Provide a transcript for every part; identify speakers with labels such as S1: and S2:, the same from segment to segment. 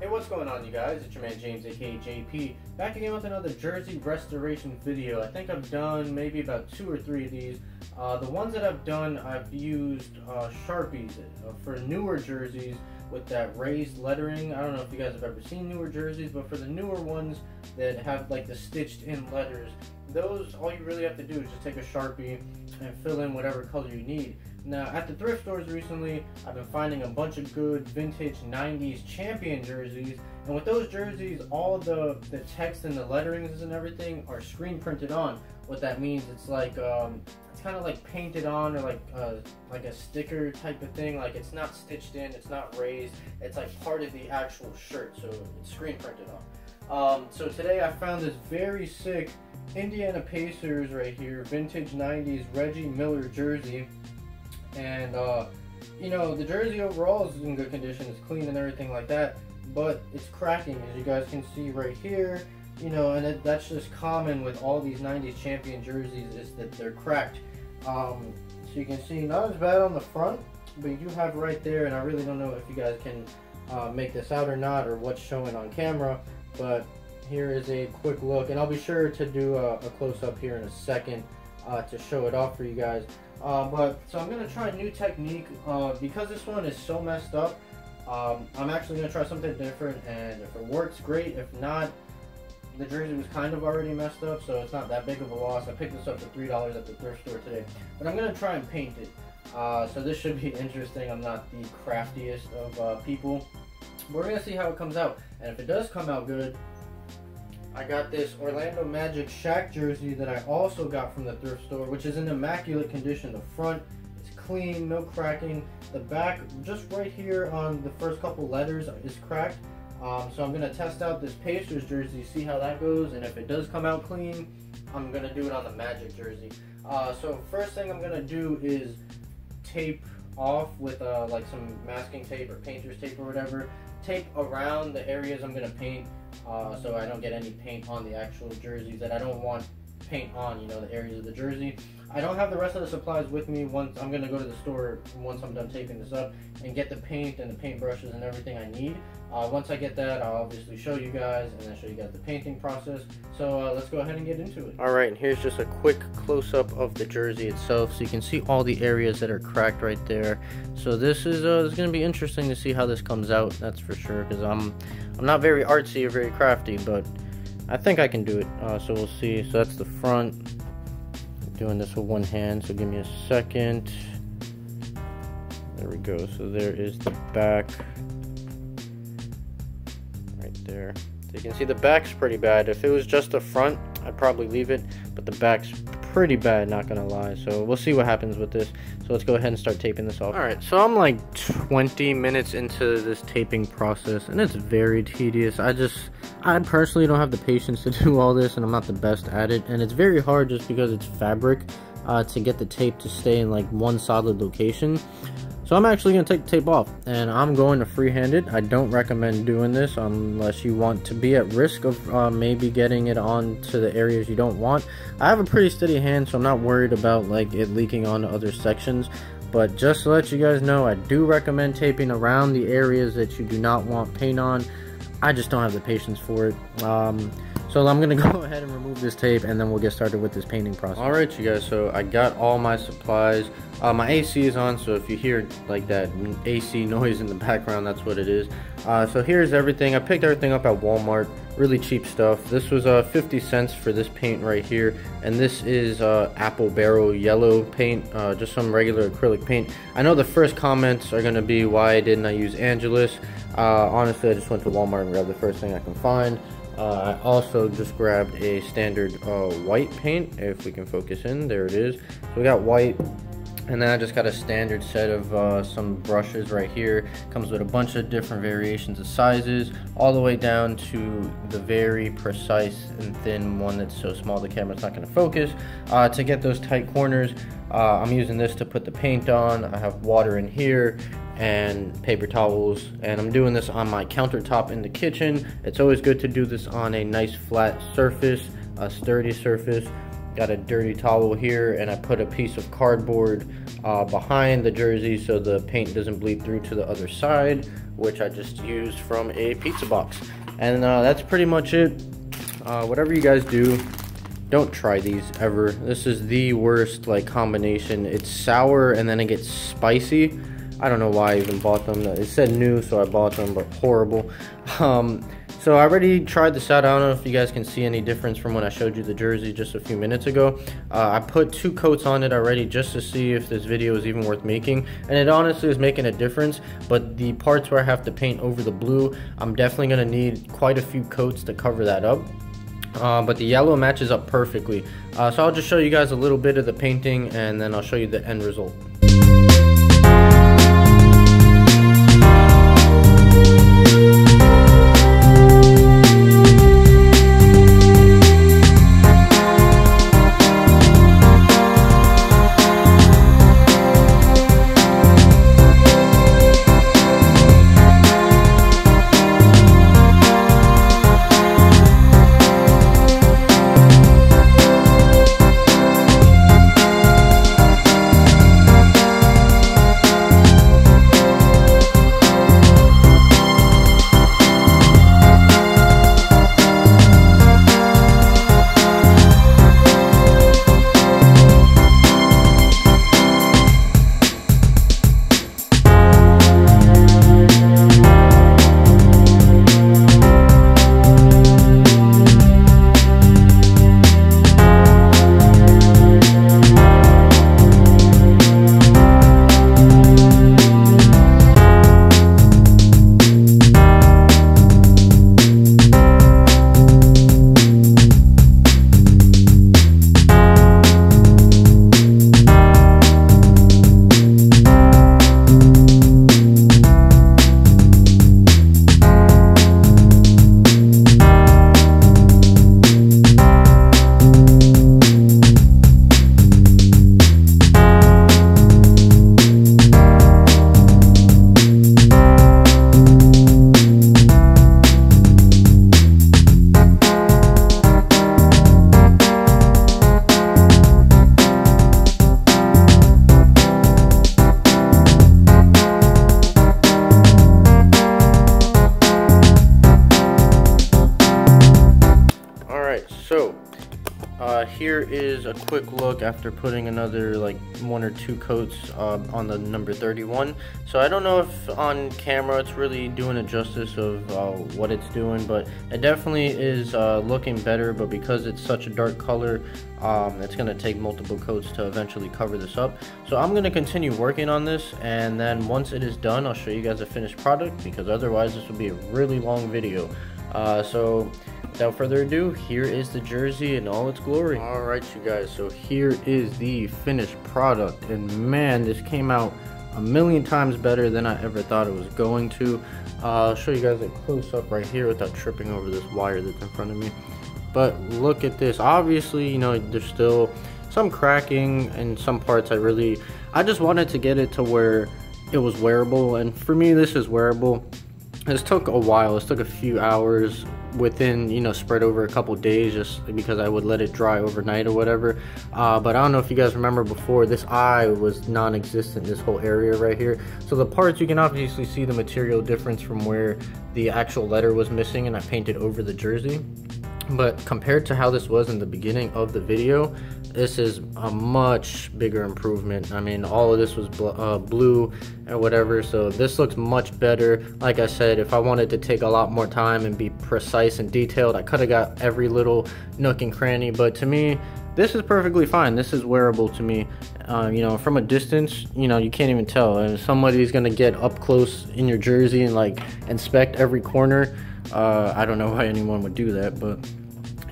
S1: Hey, what's going on, you guys? It's your man James, aka JP, back again with another jersey restoration video. I think I've done maybe about two or three of these. Uh, the ones that I've done, I've used uh, Sharpies uh, for newer jerseys with that raised lettering. I don't know if you guys have ever seen newer jerseys, but for the newer ones that have like the stitched in letters, those, all you really have to do is just take a Sharpie and fill in whatever color you need. Now, at the thrift stores recently, I've been finding a bunch of good vintage 90s champion jerseys. And with those jerseys, all the, the text and the letterings and everything are screen printed on. What that means, it's like, um, it's kind of like painted on or like, uh, like a sticker type of thing. Like it's not stitched in, it's not raised. It's like part of the actual shirt, so it's screen printed on. Um, so today I found this very sick Indiana Pacers right here, vintage 90s Reggie Miller jersey. And, uh, you know, the jersey overall is in good condition. It's clean and everything like that. But it's cracking, as you guys can see right here. You know, and it, that's just common with all these 90s champion jerseys is that they're cracked. Um, so you can see, not as bad on the front, but you have right there, and I really don't know if you guys can uh, make this out or not, or what's showing on camera, but here is a quick look, and I'll be sure to do a, a close-up here in a second uh, to show it off for you guys. Uh, but so I'm gonna try a new technique uh, because this one is so messed up. Um, I'm actually gonna try something different, and if it works, great. If not, the jersey was kind of already messed up, so it's not that big of a loss. I picked this up for three dollars at the thrift store today, but I'm gonna try and paint it. Uh, so this should be interesting. I'm not the craftiest of uh, people. We're gonna see how it comes out, and if it does come out good, I got this Orlando Magic Shaq jersey that I also got from the thrift store, which is in immaculate condition. The front is clean, no cracking. The back, just right here on the first couple letters, is cracked. Um, so I'm going to test out this Pacers jersey, see how that goes, and if it does come out clean, I'm going to do it on the Magic jersey. Uh, so first thing I'm going to do is tape off with uh, like some masking tape or painter's tape or whatever. Tape around the areas I'm going to paint uh, so I don't get any paint on the actual jerseys that I don't want paint on, you know, the areas of the jersey. I don't have the rest of the supplies with me once I'm going to go to the store once I'm done taping this up and get the paint and the paint brushes and everything I need. Uh, once I get that, I'll obviously show you guys and then show you guys the painting process. So uh, let's go ahead and get into it. Alright, and here's just a quick close-up of the jersey itself so you can see all the areas that are cracked right there. So this is, uh, it's going to be interesting to see how this comes out, that's for sure, because I'm, I'm not very artsy or very crafty, but I think I can do it. Uh, so we'll see. So that's the front doing this with one hand, so give me a second. There we go. So there is the back. Right there. So you can see the back's pretty bad. If it was just the front, I'd probably leave it, but the back's pretty bad, not gonna lie. So we'll see what happens with this. So let's go ahead and start taping this off. Alright, so I'm like 20 minutes into this taping process, and it's very tedious. I just, I personally don't have the patience to do all this, and I'm not the best at it. And it's very hard just because it's fabric uh, to get the tape to stay in like one solid location. So I'm actually going to take the tape off and I'm going to freehand it. I don't recommend doing this unless you want to be at risk of uh, maybe getting it onto the areas you don't want. I have a pretty steady hand so I'm not worried about like it leaking onto other sections. But just to let you guys know, I do recommend taping around the areas that you do not want paint on. I just don't have the patience for it. Um, so I'm gonna go ahead and remove this tape and then we'll get started with this painting process. Alright you guys, so I got all my supplies. Uh, my AC is on, so if you hear like that AC noise in the background, that's what it is. Uh, so here's everything. I picked everything up at Walmart. Really cheap stuff. This was uh, 50 cents for this paint right here. And this is uh, Apple Barrel Yellow paint. Uh, just some regular acrylic paint. I know the first comments are going to be why didn't I use Angelus. Uh, honestly, I just went to Walmart and grabbed the first thing I can find. Uh, I also just grabbed a standard uh, white paint, if we can focus in, there it is. So we got white, and then I just got a standard set of uh, some brushes right here. Comes with a bunch of different variations of sizes, all the way down to the very precise and thin one that's so small the camera's not going to focus. Uh, to get those tight corners, uh, I'm using this to put the paint on. I have water in here, and paper towels and I'm doing this on my countertop in the kitchen it's always good to do this on a nice flat surface a sturdy surface got a dirty towel here and I put a piece of cardboard uh, behind the jersey so the paint doesn't bleed through to the other side which I just used from a pizza box. And uh, that's pretty much it. Uh, whatever you guys do don't try these ever. This is the worst like combination. It's sour and then it gets spicy. I don't know why I even bought them. It said new so I bought them but horrible. Um, so I already tried this out. I don't know if you guys can see any difference from when I showed you the jersey just a few minutes ago. Uh, I put two coats on it already just to see if this video is even worth making. And it honestly is making a difference. But the parts where I have to paint over the blue, I'm definitely going to need quite a few coats to cover that up. Uh, but the yellow matches up perfectly. Uh, so I'll just show you guys a little bit of the painting and then I'll show you the end result. Uh, here is a quick look after putting another like one or two coats uh, on the number 31. So I don't know if on camera it's really doing a justice of uh, what it's doing, but it definitely is uh, looking better. But because it's such a dark color, um, it's to take multiple coats to eventually cover this up. So I'm to continue working on this, and then once it is done, I'll show you guys a finished product because otherwise this will be a really long video. Uh, so without further ado, here is the jersey in all its glory. Alright you guys, so here is the finished product. And man, this came out a million times better than I ever thought it was going to. Uh, I'll show you guys a close up right here without tripping over this wire that's in front of me. But look at this. Obviously, you know, there's still some cracking and some parts I really... I just wanted to get it to where it was wearable. And for me, this is wearable. This took a while. This took a few hours within you know spread over a couple days just because I would let it dry overnight or whatever. Uh, but I don't know if you guys remember before this eye was non-existent this whole area right here. So the parts you can obviously see the material difference from where the actual letter was missing and I painted over the jersey. But compared to how this was in the beginning of the video this is a much bigger improvement. I mean all of this was bl uh, blue or whatever so this looks much better. Like i said if i wanted to take a lot more time and be precise and detailed i could have got every little nook and cranny but to me this is perfectly fine. This is wearable to me. Uh, you know from a distance you know you can't even tell. And somebody's gonna get up close in your jersey and like inspect every corner uh, i don't know why anyone would do that but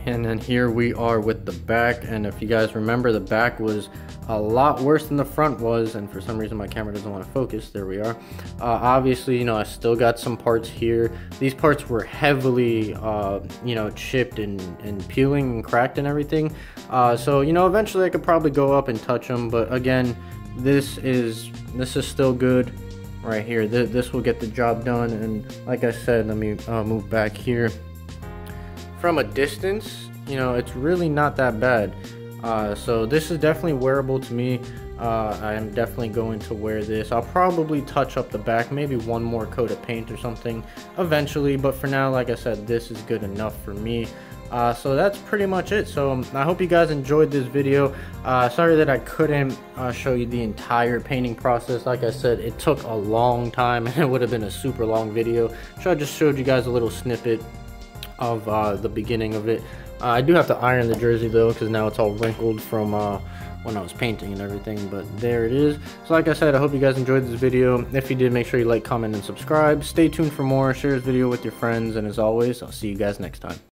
S1: and then here we are with the back. And if you guys remember the back was a lot worse than the front was. And for some reason my camera doesn't want to focus. There we are. Uh, obviously you know I still got some parts here. These parts were heavily uh, you know chipped and, and peeling and cracked and everything. Uh, so you know eventually I could probably go up and touch them but again this is this is still good right here. Th this will get the job done. And like I said let me uh, move back here from a distance, you know, it's really not that bad. Uh, so this is definitely wearable to me. Uh, I'm definitely going to wear this. I'll probably touch up the back, maybe one more coat of paint or something eventually. But for now, like I said, this is good enough for me. Uh, so that's pretty much it. So um, I hope you guys enjoyed this video. Uh, sorry that I couldn't uh, show you the entire painting process. Like I said, it took a long time and it would have been a super long video. So I just showed you guys a little snippet of uh, the beginning of it. Uh, I do have to iron the jersey though because now it's all wrinkled from uh, when I was painting and everything but there it is. So like I said I hope you guys enjoyed this video. If you did make sure you like comment and subscribe. Stay tuned for more. Share this video with your friends and as always I'll see you guys next time